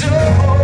so